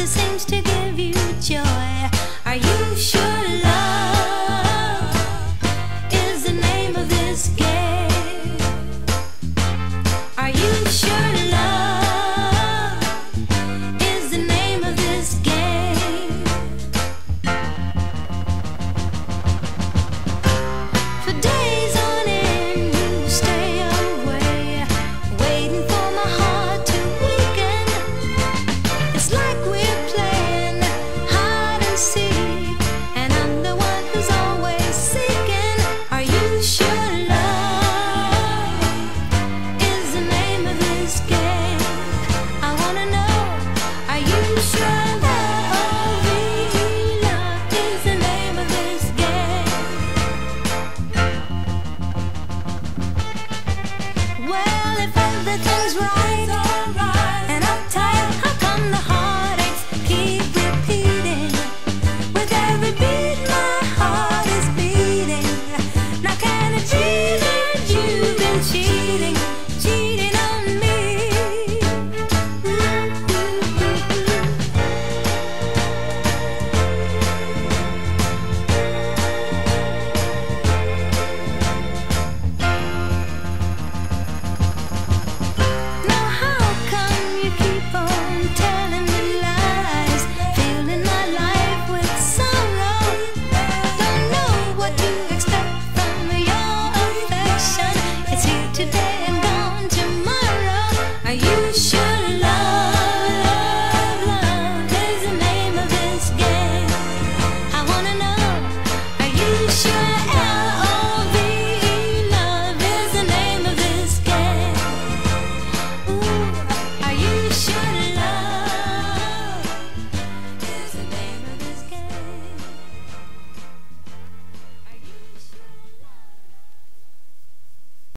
answer seems to give you joy. everything's wrong.